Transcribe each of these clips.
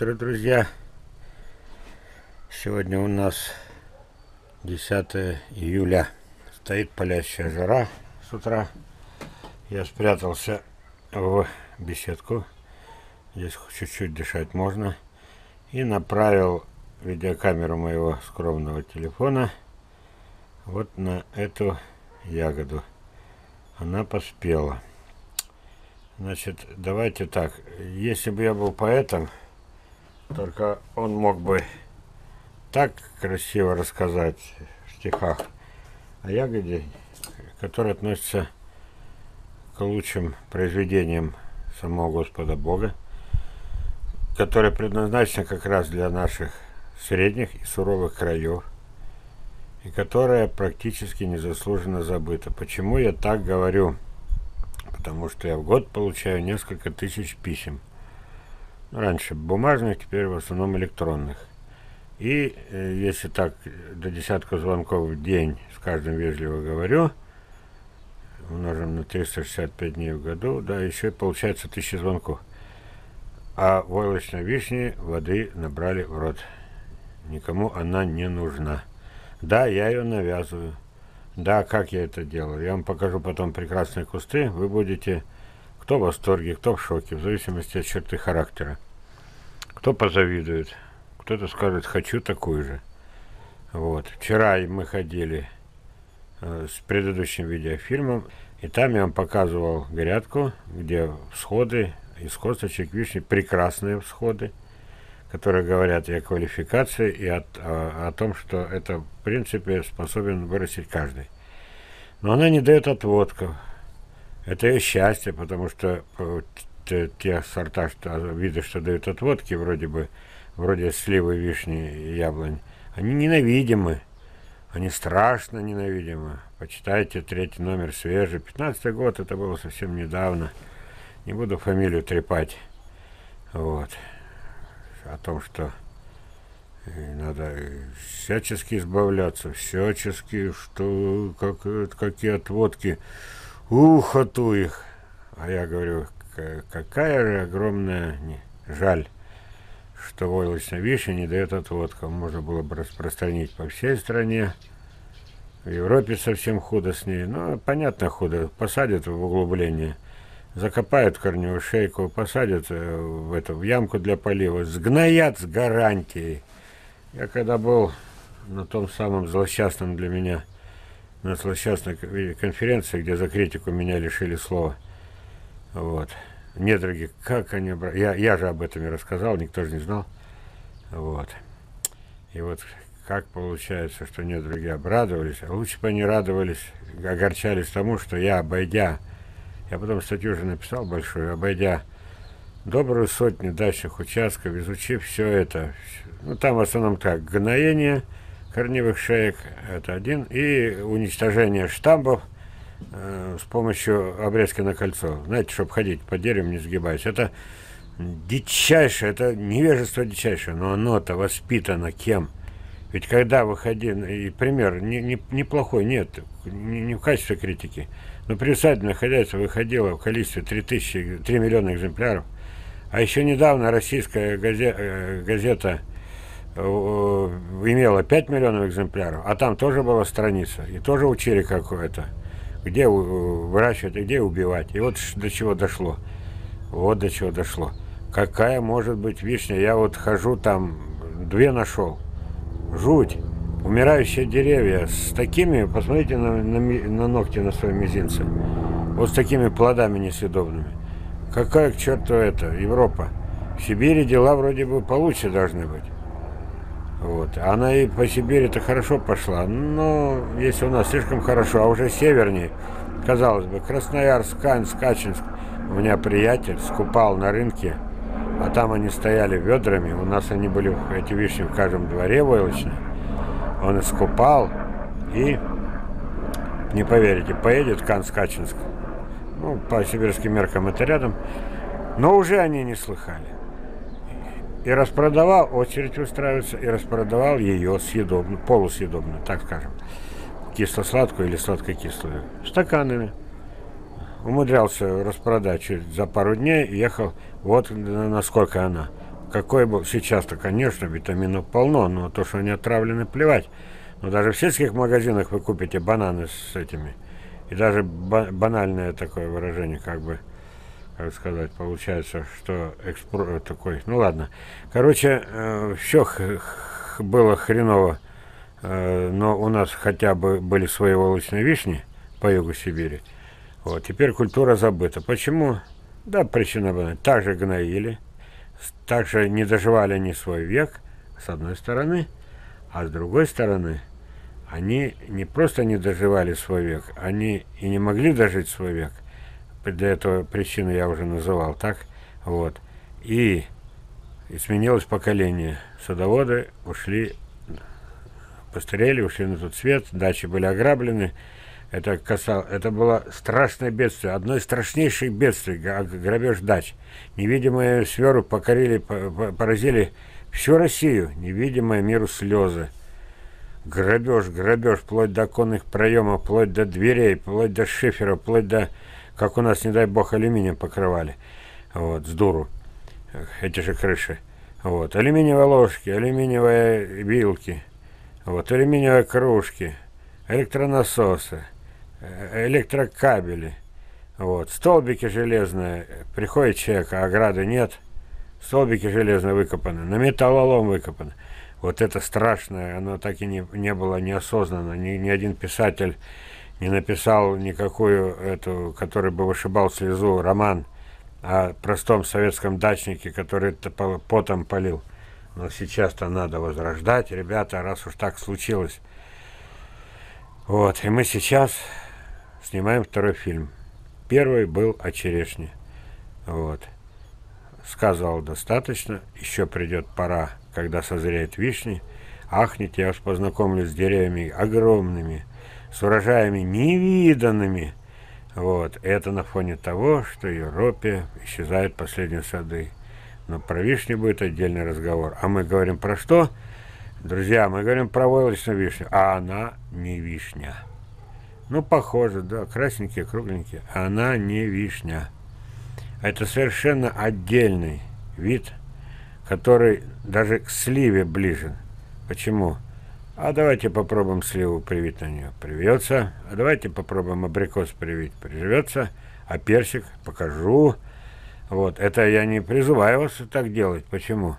Утро, друзья! Сегодня у нас 10 июля. Стоит палящая жара с утра. Я спрятался в беседку. Здесь чуть-чуть дышать можно. И направил видеокамеру моего скромного телефона вот на эту ягоду. Она поспела. Значит, давайте так. Если бы я был поэтом, только он мог бы так красиво рассказать в стихах о ягоде, которая относится к лучшим произведениям самого Господа Бога, которая предназначена как раз для наших средних и суровых краев, и которая практически незаслуженно забыта. Почему я так говорю? потому что я в год получаю несколько тысяч писем. Раньше бумажных, теперь в основном электронных. И э, если так до десятка звонков в день с каждым вежливо говорю, умножим на 365 дней в году, да, еще получается тысяча звонков. А войлочной вишни воды набрали в рот. Никому она не нужна. Да, я ее навязываю. Да, как я это делаю? Я вам покажу потом прекрасные кусты. Вы будете кто в восторге, кто в шоке, в зависимости от черты характера. Кто позавидует, кто-то скажет, хочу такую же. Вот. Вчера мы ходили э, с предыдущим видеофильмом, и там я вам показывал грядку, где всходы из косточек вишни, прекрасные всходы которые говорят и о квалификации, и о, о, о том, что это, в принципе, способен вырастить каждый. Но она не дает отводков. Это ее счастье, потому что э, те, сорта, что, виды, что дают отводки, вроде бы, вроде сливы, вишни, яблонь, они ненавидимы. Они страшно ненавидимы. Почитайте третий номер свежий. 15 год, это было совсем недавно. Не буду фамилию трепать. Вот о том, что э, надо всячески избавляться, всячески, что как, какие отводки, ухоту их. А я говорю, какая же огромная жаль, что войлочная вишня не дает отводков. Можно было бы распространить по всей стране. В Европе совсем худо с ней. Ну, понятно, худо. Посадят в углубление – закопают корневую шейку, посадят э, в эту в ямку для полива, сгноят с гарантией. Я когда был на том самом злосчастном для меня, на злосчастной конференции, где за критику меня лишили слова, вот, недруги, как они, я, я же об этом и рассказал, никто же не знал, вот, и вот как получается, что недруги обрадовались, а лучше бы они радовались, огорчались тому, что я, обойдя я потом статью уже написал большую, обойдя добрую сотню дачных участков, изучив все это. Ну, там в основном так, гноение корневых шеек, это один, и уничтожение штамбов э, с помощью обрезки на кольцо. Знаете, чтобы ходить по дереву, не сгибаясь. Это дичайшее, это невежество дичайшее, но оно-то воспитано кем? Ведь когда выходи, и пример не, не, неплохой, нет, не, не в качестве критики, но приусадебное хозяйство выходило в количестве 3, тысячи, 3 миллиона экземпляров. А еще недавно российская газета, э, газета э, имела 5 миллионов экземпляров, а там тоже была страница, и тоже учили какое-то, где выращивать где убивать. И вот до чего дошло. Вот до чего дошло. Какая может быть вишня? Я вот хожу там, две нашел. Жуть умирающие деревья с такими, посмотрите на, на, на ногти на своем мизинце, вот с такими плодами несъедобными. Какая к черту это, Европа? В Сибири дела вроде бы получше должны быть. Вот. Она и по Сибири-то хорошо пошла, но если у нас слишком хорошо, а уже севернее, казалось бы, Красноярск, Канск, Качинск, у меня приятель скупал на рынке, а там они стояли ведрами, у нас они были, эти вишни в каждом дворе войлочные, он искупал и, не поверите, поедет в Канскачинск. Ну, по сибирским меркам это рядом. Но уже они не слыхали. И распродавал, очередь устраивается, и распродавал ее съедобно, полусъедобно, так скажем. Кисло-сладкую или сладко-кислую. Стаканами. Умудрялся распродать за пару дней ехал, вот насколько она. какой был сейчас-то, конечно, витаминов полно, но то, что они отравлены, плевать. Но даже в сельских магазинах вы купите бананы с этими. И даже банальное такое выражение, как бы, как сказать, получается, что экспор такой, ну ладно. Короче, э, все было хреново, э, но у нас хотя бы были свои волочные вишни по югу Сибири. Вот, теперь культура забыта. Почему? Да, причина была. Так же гноили, так же не доживали они свой век, с одной стороны, а с другой стороны, они не просто не доживали свой век, они и не могли дожить свой век. Для этого причины я уже называл, так? Вот. И, и сменилось поколение. Садоводы ушли, постарели, ушли на тот свет, дачи были ограблены, это, касал, это было страшное бедствие, одно из страшнейших бедствий, грабеж дач. Невидимые сверу покорили, поразили всю Россию, невидимые миру слезы. Грабеж, грабеж, вплоть до оконных проемов, вплоть до дверей, вплоть до шифера, вплоть до, как у нас, не дай бог, алюминием покрывали. Вот, с дуру. Эти же крыши. Вот, алюминиевые ложки, алюминиевые вилки, вот, алюминиевые кружки, электронасосы. Э, электрокабели. Вот. Столбики железные. Приходит человек, а ограды нет. Столбики железные выкопаны. На металлолом выкопаны. Вот это страшное, оно так и не, не было неосознанно. Ни, ни один писатель не написал никакую эту, который бы вышибал слезу, роман о простом советском дачнике, который потом полил. Но сейчас-то надо возрождать, ребята, раз уж так случилось. Вот, и мы сейчас снимаем второй фильм. Первый был о черешне. Вот. Сказал достаточно, еще придет пора, когда созреет вишни. Ахните, я вас познакомлю с деревьями огромными, с урожаями невиданными. Вот. Это на фоне того, что в Европе исчезают последние сады. Но про вишни будет отдельный разговор. А мы говорим про что? Друзья, мы говорим про войлочную вишню, а она не вишня. Ну, похоже, да, красненькие, кругленькие. Она не вишня. Это совершенно отдельный вид, который даже к сливе ближе. Почему? А давайте попробуем сливу привить на нее. Привьется. А давайте попробуем абрикос привить. Приживется. А персик покажу. Вот. Это я не призываю вас так делать. Почему?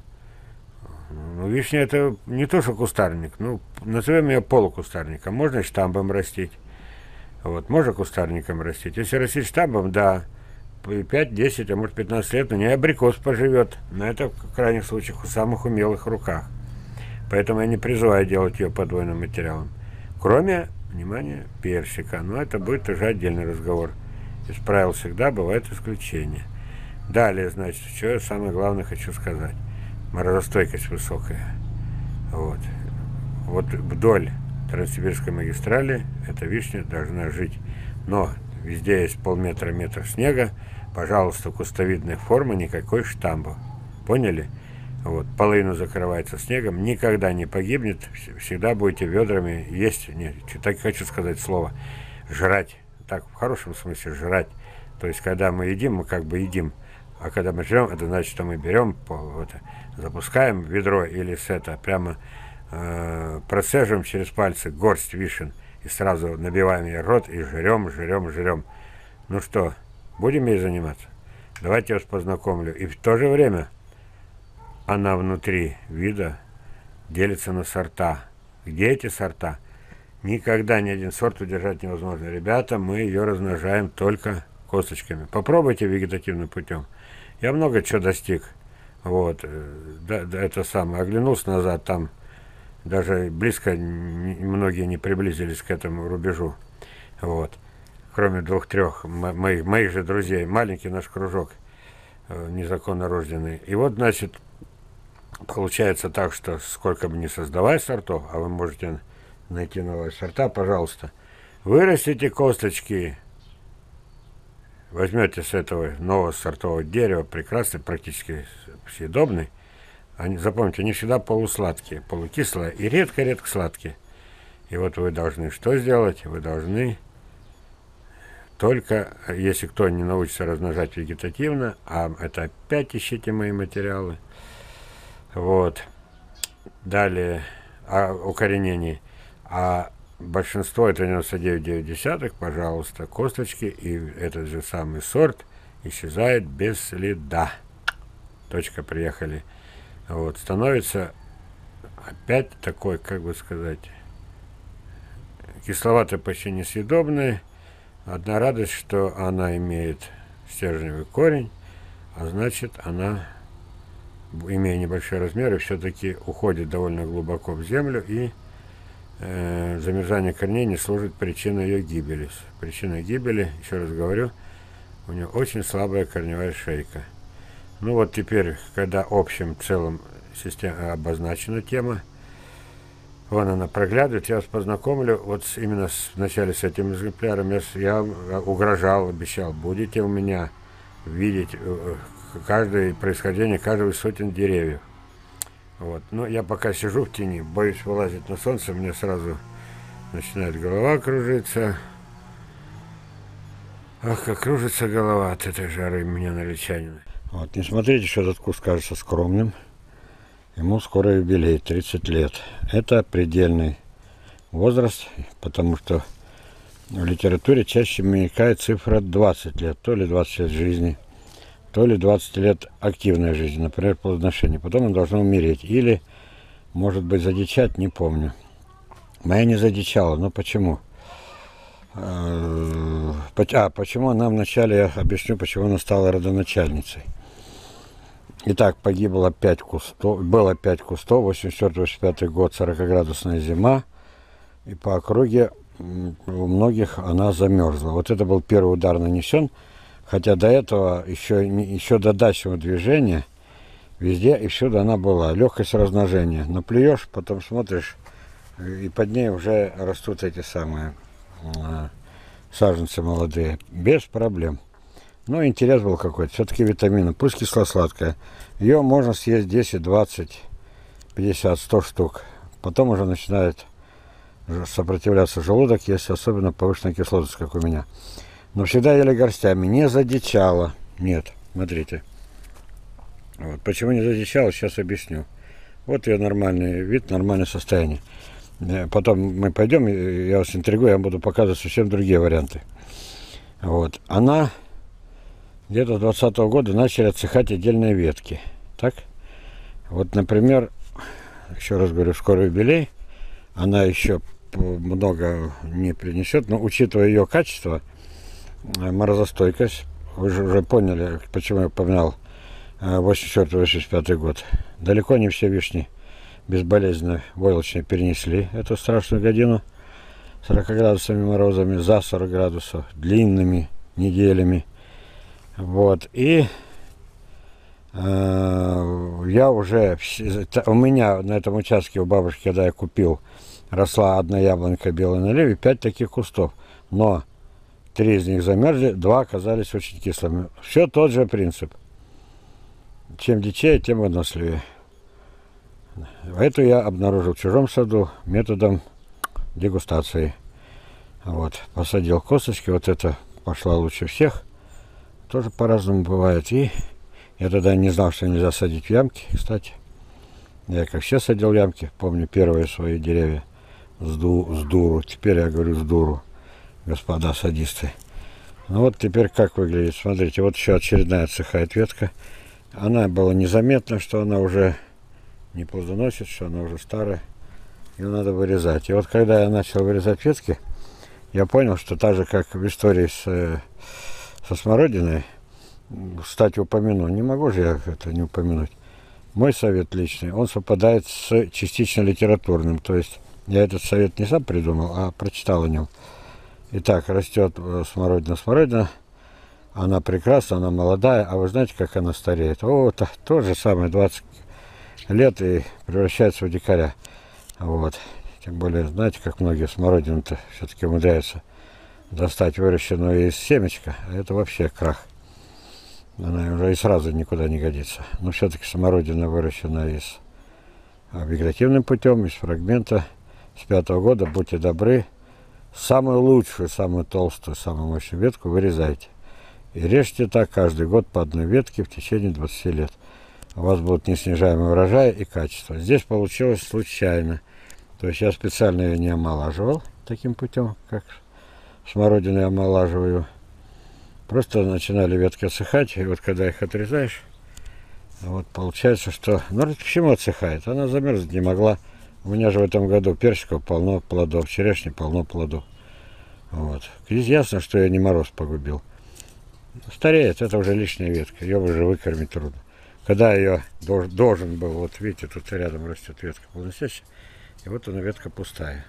Ну, вишня это не то, что кустарник. Ну, назовем ее полукустарником. Можно штамбом растить. Вот, можно кустарником растить. Если растить штамбом, да, 5-10, а может 15 лет, но не абрикос поживет. Но это в крайних случаях у самых умелых руках. Поэтому я не призываю делать ее подвойным материалом. Кроме, внимания, персика. Но это будет уже отдельный разговор. Из правил всегда бывают исключения. Далее, значит, что я самое главное хочу сказать. Морозостойкость высокая. Вот. Вот вдоль Транссибирской магистрали эта вишня должна жить. Но везде есть полметра-метр снега. Пожалуйста, кустовидной формы, никакой штамба. Поняли? Вот, половину закрывается снегом, никогда не погибнет, всегда будете ведрами есть, не, так хочу сказать слово, жрать, так в хорошем смысле жрать. То есть, когда мы едим, мы как бы едим, а когда мы жрем, это значит, что мы берем, вот, запускаем ведро или с это прямо э, процеживаем через пальцы горсть вишен и сразу набиваем ей рот и жрем, жрем, жрем. Ну что, будем ей заниматься? Давайте я вас познакомлю. И в то же время она внутри вида делится на сорта. Где эти сорта? Никогда ни один сорт удержать невозможно. Ребята, мы ее размножаем только косточками. Попробуйте вегетативным путем. Я много чего достиг. Вот, э, да, да, это самое. Оглянулся назад, там даже близко многие не приблизились к этому рубежу. Вот. Кроме двух-трех моих, моих же друзей. Маленький наш кружок, э, незаконно рожденный. И вот, значит, получается так, что сколько бы ни создавай сортов, а вы можете найти новые сорта, пожалуйста, вырастите косточки, возьмете с этого нового сортового дерева, прекрасный, практически съедобный, они, запомните, они всегда полусладкие, полукислые и редко-редко сладкие. И вот вы должны что сделать? Вы должны только, если кто не научится размножать вегетативно, а это опять ищите мои материалы, Вот. Далее о укоренении. А большинство, это 99,9, пожалуйста, косточки и этот же самый сорт исчезает без следа. Точка, приехали. Вот, становится опять такой, как бы сказать, кисловатый, почти несъедобный. Одна радость, что она имеет стержневый корень, а значит она, имея небольшие размеры, все-таки уходит довольно глубоко в землю и э, замерзание корней не служит причиной ее гибели. Причиной гибели, еще раз говорю, у нее очень слабая корневая шейка. Ну вот теперь, когда общим целым система обозначена тема, Вон она проглядывает, я вас познакомлю, вот с, именно с, вначале с этим экземпляром я, я угрожал, обещал, будете у меня видеть э, каждое происхождение каждого сотен деревьев. Вот. Но я пока сижу в тени, боюсь вылазить на солнце, мне сразу начинает голова кружиться. Ах, как кружится голова от этой жары меня на лечанина. Вот, не смотрите, что этот куст кажется скромным. Ему скоро юбилей, 30 лет. Это предельный возраст, потому что в литературе чаще мелькает цифра 20 лет, то ли 20 лет жизни, то ли 20 лет активной жизни, например, плодоношение. Потом он должен умереть или, может быть, задичать, не помню. Моя не задичала, но почему? А, а почему она вначале, я объясню, почему она стала родоначальницей. Итак, погибло 5 кустов, было 5 кустов, 84-85 год, 40-градусная зима, и по округе у многих она замерзла. Вот это был первый удар нанесен, хотя до этого, еще, еще до дачного движения, везде и всюду она была. Легкость размножения. Наплюешь, потом смотришь, и под ней уже растут эти самые а, саженцы молодые. Без проблем. Ну, интерес был какой-то. Все-таки витамины. Пусть кисло-сладкая. Ее можно съесть 10, 20, 50, 100 штук. Потом уже начинает сопротивляться желудок, если особенно повышенная кислотность, как у меня. Но всегда ели горстями. Не задичало. Нет, смотрите. Вот. Почему не задичало, сейчас объясню. Вот ее нормальный вид, нормальное состояние. Э, потом мы пойдем, я вас интригую, я буду показывать совсем другие варианты. Вот. Она где-то 20 -го года начали отсыхать отдельные ветки. Так? Вот, например, еще раз говорю, скоро юбилей. Она еще много не принесет, но учитывая ее качество, морозостойкость, вы же уже поняли, почему я упоминал 84-85 э, год. Далеко не все вишни безболезненно войлочные перенесли эту страшную годину 40 градусами морозами, за 40 градусов, длинными неделями. Вот, и э, я уже, у меня на этом участке у бабушки, когда я купил, росла одна яблонька белой наливи, пять таких кустов. Но три из них замерзли, два оказались очень кислыми. Все тот же принцип. Чем дичее, тем выносливее. Эту я обнаружил в чужом саду методом дегустации. Вот, посадил косточки, вот это пошла лучше всех тоже по-разному бывает. И я тогда не знал, что нельзя садить в ямки, кстати. Я как все садил ямки, помню первые свои деревья с, ду, с дуру. Теперь я говорю с дуру, господа садисты. Ну вот теперь как выглядит. Смотрите, вот еще очередная отсыхает ветка. Она была незаметна, что она уже не плодоносит, что она уже старая. Ее надо вырезать. И вот когда я начал вырезать ветки, я понял, что так же, как в истории с э, со смородиной, кстати, упомяну, не могу же я это не упомянуть. Мой совет личный, он совпадает с частично литературным, то есть я этот совет не сам придумал, а прочитал о нем. Итак, растет э, смородина, смородина, она прекрасна, она молодая, а вы знаете, как она стареет? О, то, то же самое, 20 лет и превращается в дикаря. Вот. Тем более, знаете, как многие смородины-то все-таки умудряются достать выращенную из семечка, а это вообще крах. Она уже и сразу никуда не годится. Но все-таки самородина выращена из а, вегетативным путем, из фрагмента. С пятого года, будьте добры, самую лучшую, самую толстую, самую мощную ветку вырезайте. И режьте так каждый год по одной ветке в течение 20 лет. у вас будет неснижаемый урожай и качество. Здесь получилось случайно. То есть я специально ее не омолаживал таким путем, как смородину я омолаживаю. Просто начинали ветки отсыхать, и вот когда их отрезаешь, вот получается, что... Ну, почему отсыхает? Она замерзнуть не могла. У меня же в этом году персиков полно плодов, черешни полно плодов. Вот. Ясно, что я не мороз погубил. Стареет, это уже лишняя ветка, ее уже выкормить трудно. Когда ее должен был, вот видите, тут рядом растет ветка полносящая, и вот она ветка пустая.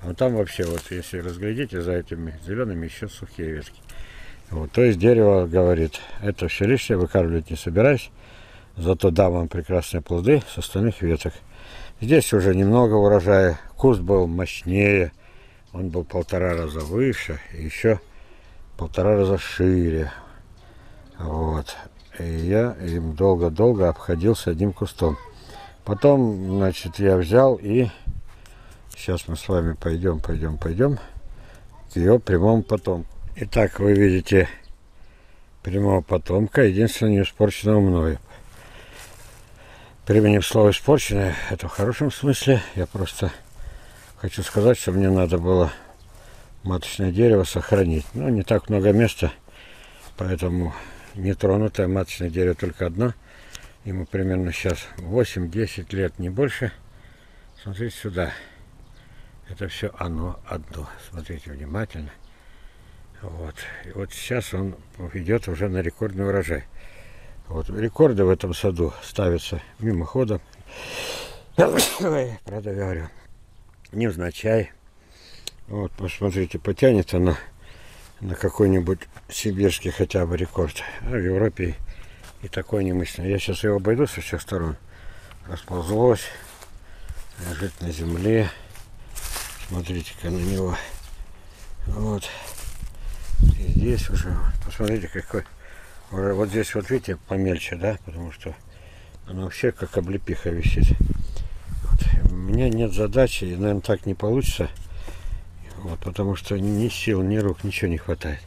А там вообще, вот если разглядите за этими зелеными, еще сухие ветки. Вот, то есть дерево говорит, это все лишнее, выкармливать не собираюсь, зато дам вам прекрасные плоды с остальных веток. Здесь уже немного урожая, куст был мощнее, он был полтора раза выше, и еще полтора раза шире. Вот. И я им долго-долго обходился одним кустом. Потом, значит, я взял и сейчас мы с вами пойдем, пойдем, пойдем к ее прямому потомку. Итак, вы видите прямого потомка, единственное не испорченного мною. Применив слово испорченное, это в хорошем смысле. Я просто хочу сказать, что мне надо было маточное дерево сохранить. Ну, не так много места, поэтому нетронутое маточное дерево только одно. Ему примерно сейчас 8-10 лет, не больше. Смотрите сюда. Это все оно одно. Смотрите внимательно. Вот. И вот сейчас он идет уже на рекордный урожай. Вот рекорды в этом саду ставятся мимоходом. Ой, правда говорю. Невзначай. Вот, посмотрите, потянет она на какой-нибудь сибирский хотя бы рекорд. А в Европе и такой немыслимо. Я сейчас его обойду со всех сторон. Расползлось. Лежит на земле. Смотрите-ка на него. Вот. И здесь уже, посмотрите, какой вот здесь вот видите помельче, да, потому что она вообще как облепиха висит. Вот. У меня нет задачи, и, наверное, так не получится. Вот, потому что ни сил, ни рук, ничего не хватает.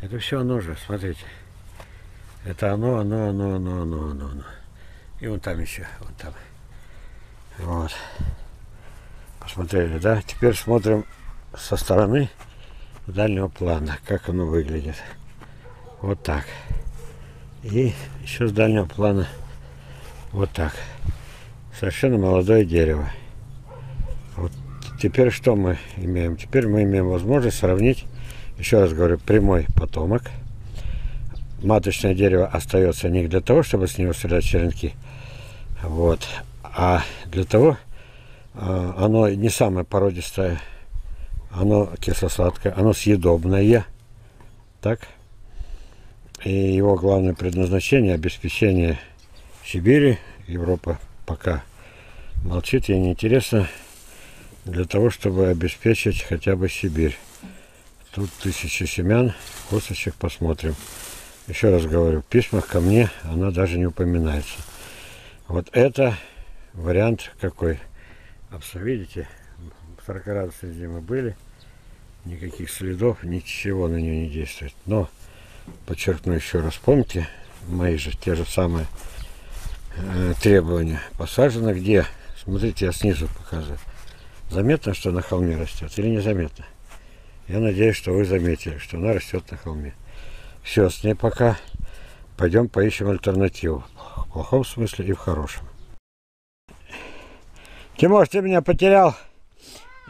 Это все оно же, смотрите. Это оно, оно, оно, оно, оно, оно, оно. И вон там еще, вот там. Вот. Посмотрели, да? Теперь смотрим со стороны дальнего плана, как оно выглядит. Вот так. И еще с дальнего плана вот так. Совершенно молодое дерево. Вот теперь что мы имеем? Теперь мы имеем возможность сравнить, еще раз говорю, прямой потомок. Маточное дерево остается не для того, чтобы с него стрелять черенки, вот, а для того, а, оно не самое породистое, оно кисло-сладкое, оно съедобное, так, и его главное предназначение – обеспечение Сибири. Европа пока молчит, ей неинтересно, для того, чтобы обеспечить хотя бы Сибирь. Тут тысячи семян, косточек посмотрим. Еще раз говорю, в письмах ко мне она даже не упоминается. Вот это вариант какой. Обса, видите, 40 градусов зимы были, никаких следов, ничего на нее не действует. Но подчеркну еще раз, помните, мои же те же самые э, требования. Посажено где? Смотрите, я снизу показываю. Заметно, что на холме растет или незаметно? Я надеюсь, что вы заметили, что она растет на холме. Все, с ней пока. Пойдем поищем альтернативу. В плохом смысле и в хорошем. Тимош, ты меня потерял?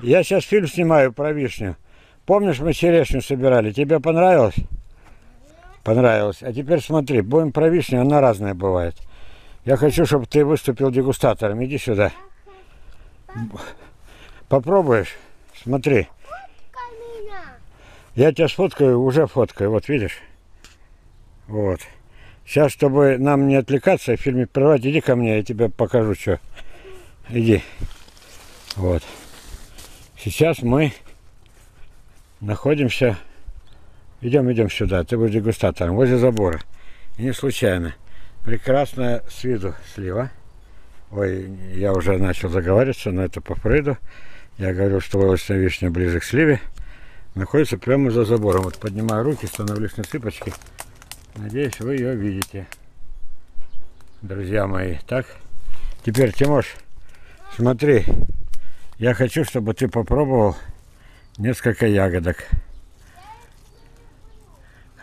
Я сейчас фильм снимаю про вишню. Помнишь, мы черешню собирали? Тебе понравилось? Понравилось. А теперь смотри, будем про вишню, она разная бывает. Я хочу, чтобы ты выступил дегустатором. Иди сюда. Попробуешь? Смотри. Я тебя сфоткаю, уже фоткаю. Вот видишь? Вот. Сейчас, чтобы нам не отвлекаться, в фильме прервать, иди ко мне, я тебе покажу, что. Иди. Вот. Сейчас мы находимся Идем, идем сюда. Ты будешь дегустатором. Возле забора. И не случайно. Прекрасная с виду слива. Ой, я уже начал заговариваться, но это по Фрейду. Я говорил, что волосная вишня ближе к сливе. Находится прямо за забором. Вот поднимаю руки, становлюсь на цыпочки. Надеюсь, вы ее видите. друзья мои. Так, теперь, Тимош, смотри, я хочу, чтобы ты попробовал несколько ягодок.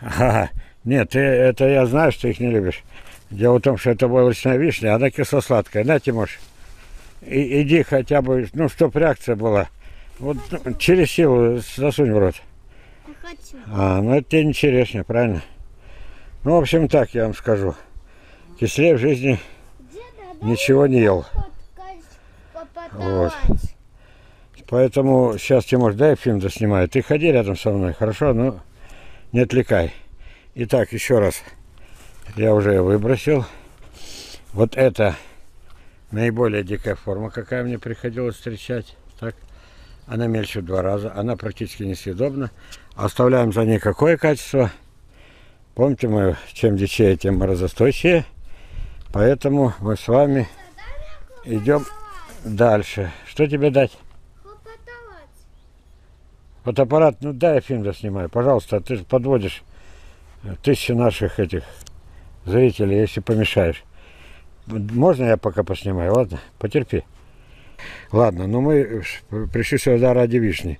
Ага. Нет, ты, это я знаю, что их не любишь. Дело в том, что это войлочная вишня, она кисло-сладкая. На, Тимош, и, иди хотя бы, ну, чтоб реакция была. Вот ну, через силу засунь в рот. Не хочу. А, ну это тебе не черешня, правильно? Ну, в общем, так я вам скажу. Кислее в жизни Деда, ничего не ел. попотовать. Поэтому сейчас Тимош, дай фильм доснимаю. Ты ходи рядом со мной, хорошо? Ну, не отвлекай. Итак, еще раз. Я уже выбросил. Вот это наиболее дикая форма, какая мне приходилось встречать. Так. Она мельче в два раза. Она практически несъедобна. Оставляем за ней какое качество? Помните мы, чем дичее, тем морозостойчивее. Поэтому мы с вами идем дальше. Что тебе дать? Фотоаппарат, ну дай я фильм доснимаю, пожалуйста, ты подводишь тысячи наших этих зрителей, если помешаешь. Можно я пока поснимаю, ладно? Потерпи. Ладно, ну мы пришли сюда ради вишни.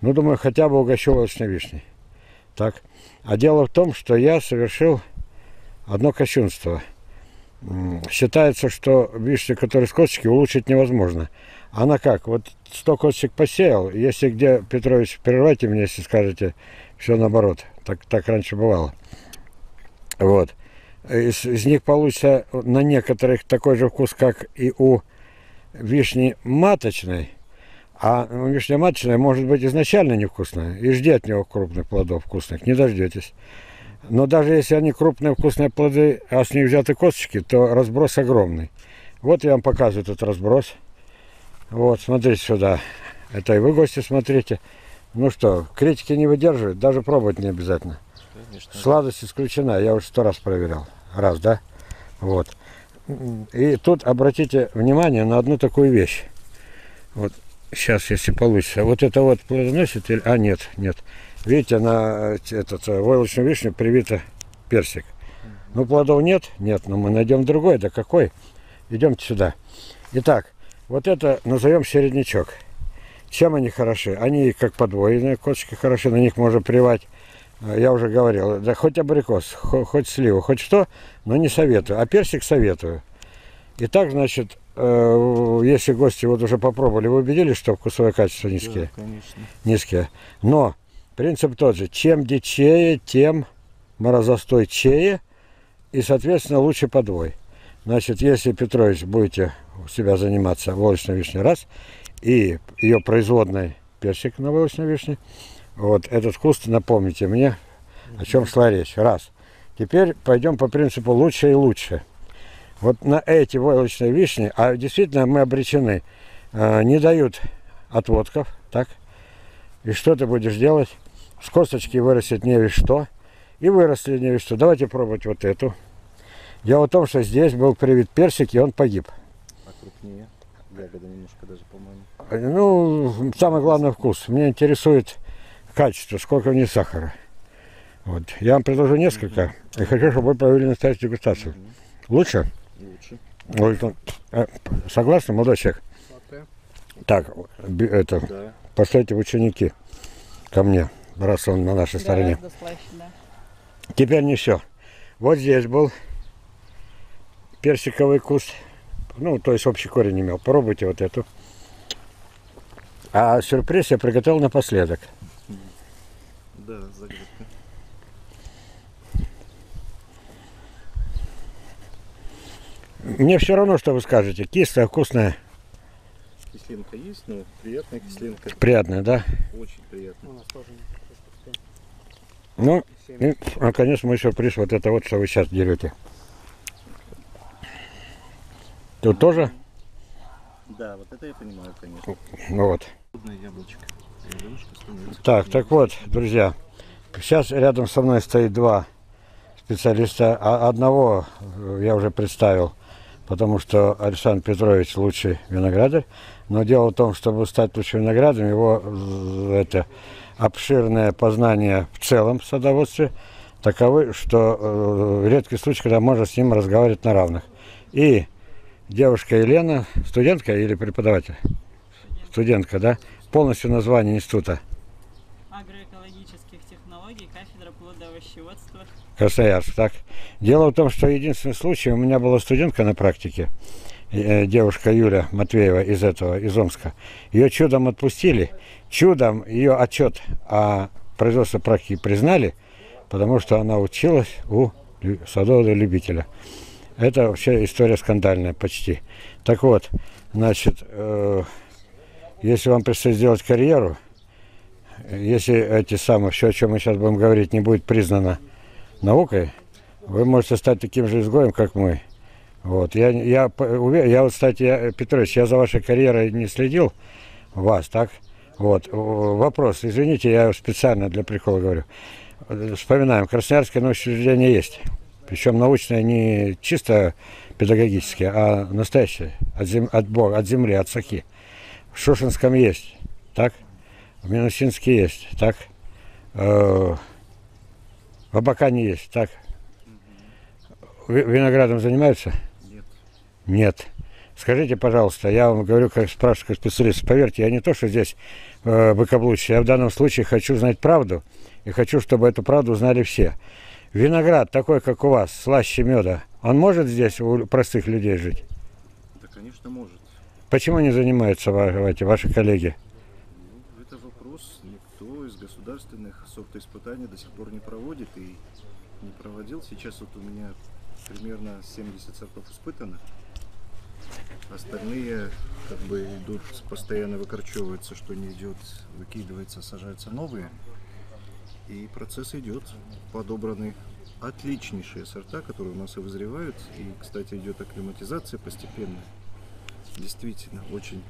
Ну, думаю, хотя бы угощу волочной вишни. Так. А дело в том, что я совершил одно кощунство. Считается, что вишни, которые с косточки, улучшить невозможно. Она как? Вот 100 косточек посеял, если где, Петрович, прервайте меня, если скажете, все наоборот. Так, так раньше бывало. Вот. Из, из них получится на некоторых такой же вкус, как и у вишни маточной. А вишня маточная может быть изначально невкусная. И жди от него крупных плодов вкусных. Не дождетесь. Но даже если они крупные вкусные плоды, а с них взяты косточки, то разброс огромный. Вот я вам показываю этот разброс. Вот, смотрите сюда. Это и вы, гости, смотрите. Ну что, критики не выдерживают, даже пробовать не обязательно. Конечно. Сладость исключена, я уже сто раз проверял. Раз, да? Вот. И тут обратите внимание на одну такую вещь. Вот сейчас, если получится. Вот это вот плодоносит или... А, нет, нет. Видите, на этот э, войлочную вишню привито персик. Ну, плодов нет? Нет, но мы найдем другой. Да какой? Идемте сюда. Итак, вот это назовем середнячок. Чем они хороши? Они как подвоенные косточки хороши, на них можно привать. Э, Я уже говорил, да хоть абрикос, хо- хоть сливу, хоть что, но не советую. А персик советую. Итак, значит, э, если гости вот уже попробовали, вы убедились, что вкусовое качество низкие? Да, конечно. низкие. Но принцип тот же. Чем дичее, тем морозостойчее и, соответственно, лучше подвой. Значит, если, Петрович, будете у себя заниматься волочной вишней раз, и ее производной персик на волочной вишне, вот этот вкус, напомните мне, о чем шла речь. Раз. Теперь пойдем по принципу лучше и лучше. Вот на эти войлочные вишни, а действительно мы обречены, э, не дают отводков, так? И что ты будешь делать? С косточки вырастет не весь что. И выросли не весь что. Давайте пробовать вот эту. Дело в том, что здесь был привит персик, и он погиб. А крупнее. Ягода немножко даже, по-моему. Ну, самый главный вкус. Меня интересует качество, сколько в ней сахара. Вот. Я вам предложу несколько. И хочу, чтобы вы провели настоящую дегустацию. Лучше? Лучше. Это- э, Согласны, молодой человек? Так, это, Да. пошлите в ученики ко мне, раз он на нашей стороне. Гораздо слаще, да. Теперь не все. Вот здесь был персиковый куст. Ну, то есть общий корень имел. Попробуйте вот эту. А сюрприз я приготовил напоследок. Да, загадка. Мне все равно, что вы скажете. Кислая, вкусная, Кислинка есть, но приятная кислинка. приятная, да? Очень приятная. Ну, и, наконец, мой сюрприз. Вот это вот, что вы сейчас дерете. Тут тоже? Да, вот это я понимаю, конечно. Ну вот. Так, так вот, друзья, сейчас рядом со мной стоит два специалиста. А одного э, я уже представил, потому что Александр Петрович лучший виноградарь. Но дело в том, чтобы стать лучшим виноградарем, его э, это обширное познание в целом в садоводстве таковы, что э, редкий случай, когда можно с ним разговаривать на равных. И девушка Елена, студентка или преподаватель? Студентка, да? Полностью название института. агроэкологических технологий, кафедра плодовощеводства. Красноярск, так. Дело в том, что единственный случай, у меня была студентка на практике, э, девушка Юля Матвеева из этого, из Омска. Ее чудом отпустили, чудом ее отчет о производстве практики признали, потому что она училась у садового любителя. Это вообще история скандальная почти. Так вот, значит, э, если вам предстоит сделать карьеру, если эти самые, все, о чем мы сейчас будем говорить, не будет признано наукой, вы можете стать таким же изгоем, как мы. Вот. Я, я, п- уве- я вот, кстати, я, Петрович, я за вашей карьерой не следил, вас, так? Вот. Вопрос, извините, я специально для прикола говорю. Вспоминаем, Красноярское научное учреждение есть. Причем научное не чисто педагогическое, а настоящее, от, зем- от Бога, от земли, от Сахи. В Шушинском есть, так? В Минусинске есть, так? Э, в Абакане есть, так? Ви- Виноградом занимаются? Нет. Нет. Скажите, пожалуйста, я вам говорю, как спрашиваю как специалист, поверьте, я не то, что здесь э, быкоблудший, я в данном случае хочу знать правду, и хочу, чтобы эту правду знали все. Виноград такой, как у вас, слаще меда, он может здесь у простых людей жить? Да, конечно, может. Почему не занимаются эти ваши коллеги? Ну, это вопрос никто из государственных сортоиспытаний до сих пор не проводит и не проводил. Сейчас вот у меня примерно 70 сортов испытано. Остальные как бы идут, постоянно выкорчевываются, что не идет, выкидывается, сажаются новые. И процесс идет. Подобраны отличнейшие сорта, которые у нас и вызревают. И, кстати, идет акклиматизация постепенно. Действительно, очень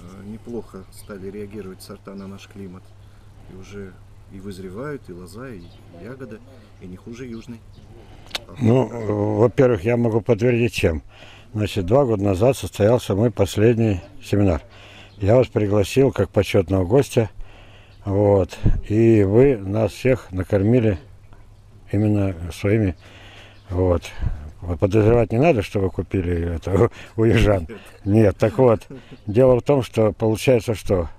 э, неплохо стали реагировать сорта на наш климат. И уже и вызревают, и лоза, и ягода, и не хуже южной. Ну, во-первых, я могу подтвердить чем. Значит, два года назад состоялся мой последний семинар. Я вас пригласил как почетного гостя. Вот. И вы нас всех накормили именно своими. Вот. Подозревать не надо, что вы купили это у ежан. Нет, так вот. Дело в том, что получается, что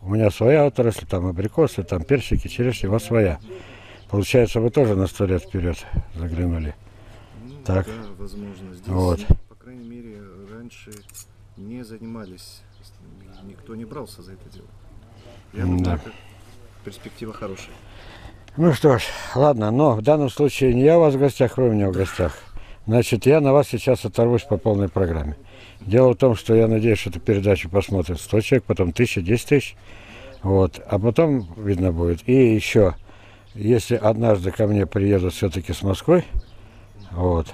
у меня своя отрасль, там абрикосы, там персики, черешни, у вас своя. Получается, вы тоже на сто лет вперед заглянули. Ну, Так. Да, возможно. Здесь, Вот. по крайней мере, раньше не занимались, никто не брался за это дело. Я да. это перспектива хорошая. Ну что ж, ладно, но в данном случае не я у вас в гостях, вы у меня в гостях. Значит, я на вас сейчас оторвусь по полной программе. Дело в том, что я надеюсь, что эту передачу посмотрит 100 человек, потом 1000, 10 тысяч. Вот. А потом видно будет. И еще, если однажды ко мне приедут все-таки с Москвы, вот,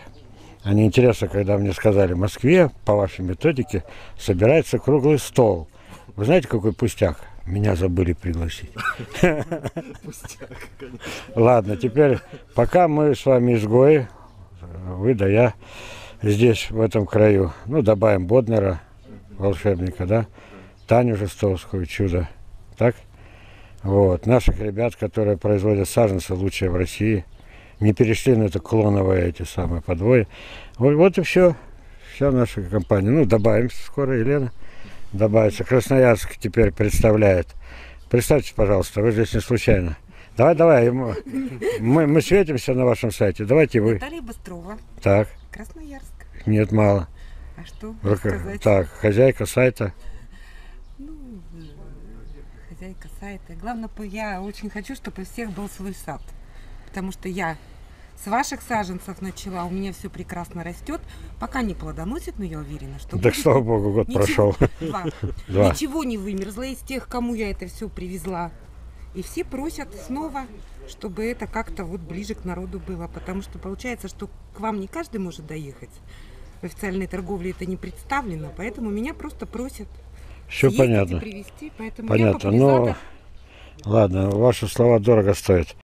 они интересно, когда мне сказали, в Москве по вашей методике собирается круглый стол. Вы знаете, какой пустяк? Меня забыли пригласить. Ладно, теперь, пока мы с вами изгои, вы да я здесь, в этом краю, ну, добавим Боднера, волшебника, да, Таню Жестовскую, чудо, так? Вот, наших ребят, которые производят саженцы лучшие в России, не перешли на это клоновые эти самые подвои. Вот, вот и все, вся наша компания. Ну, добавим скоро, Елена, добавится. Красноярск теперь представляет. Представьтесь, пожалуйста, вы здесь не случайно. Давай, давай, мы, мы, светимся на вашем сайте. Давайте вы. Наталья Быстрова, Так, Красноярск. нет, мало. А что Рука- рассказать? Так, хозяйка сайта. Ну, хозяйка сайта. Главное, я очень хочу, чтобы у всех был свой сад. Потому что я с ваших саженцев начала, у меня все прекрасно растет. Пока не плодоносит, но я уверена, что Да, будет. слава богу, год Ничего. прошел. Два. Два. Ничего не вымерзло из тех, кому я это все привезла. И все просят снова, чтобы это как-то вот ближе к народу было. Потому что получается, что к вам не каждый может доехать. В официальной торговле это не представлено, поэтому меня просто просят Все понятно. привезти. Поэтому я Понятно. популяризатор. Но ладно, ваши слова дорого стоят.